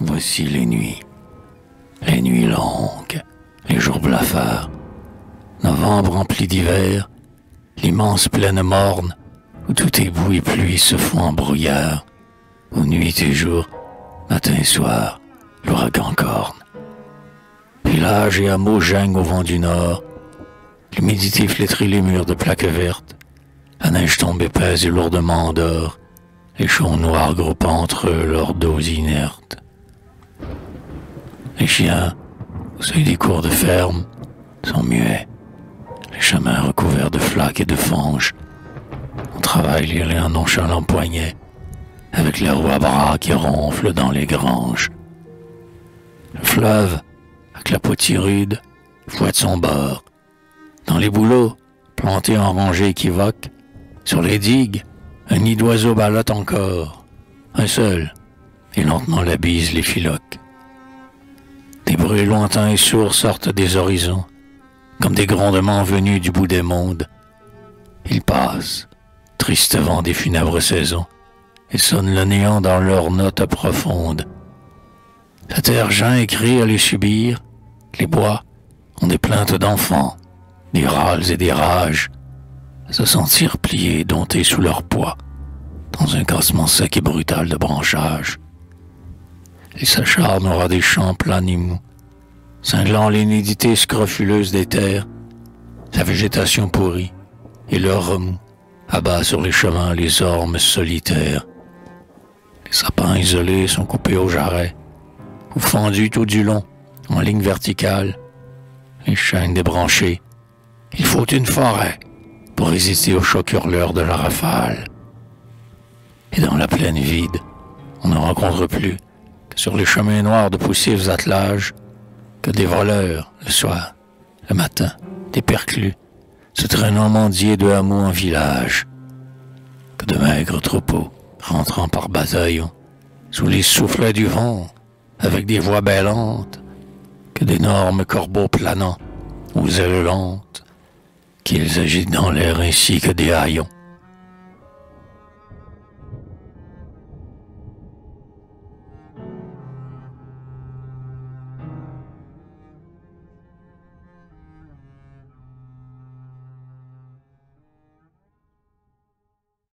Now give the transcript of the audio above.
voici les nuits. Les nuits longues, les jours blafards. Novembre rempli d'hiver, l'immense plaine morne, où tout est et pluie se font en brouillard, où nuit et jour, matin et soir, l'ouragan corne. Villages et hameaux gênent au vent du nord, l'humidité flétrit les murs de plaques vertes, la neige tombe épaisse et lourdement endort, les champs noirs groupant entre eux leurs dos inertes. Les chiens, au seuil des cours de ferme, sont muets. Les chemins recouverts de flaques et de fanges. On travaille les reins nonchalant poignet, avec les roues à bras qui ronflent dans les granges. Le fleuve, à clapotis rude, fouette son bord. Dans les bouleaux, plantés en rangées équivoques, sur les digues, un nid d'oiseaux ballotte encore. Un seul, et lentement la bise les filoques. Bruits lointains et sourds sortent des horizons, comme des grondements venus du bout des mondes. Ils passent, triste vent des funèbres saisons, et sonnent le néant dans leurs notes profondes. La terre geint et crie à les subir, les bois ont des plaintes d'enfants, des râles et des rages, se sentir pliés, domptés sous leur poids, dans un cassement sec et brutal de branchage. Il s'acharne aura des champs plats et mous, cinglant l'inédité scrofuleuse des terres, la végétation pourrie, et leur remous abat sur les chemins les ormes solitaires. Les sapins isolés sont coupés au jarret, ou fendus tout du long, en ligne verticale, les chaînes débranchées. Il faut une forêt pour résister au choc hurleur de la rafale. Et dans la plaine vide, on ne rencontre plus que sur les chemins noirs de poussifs attelages que des voleurs le soir, le matin, des perclus, se traînant mendier de hameau en village, que de maigres troupeaux rentrant par bataillon sous les soufflets du vent avec des voix bêlantes, que d'énormes corbeaux planants aux ailes lentes qu'ils agitent dans l'air ainsi que des haillons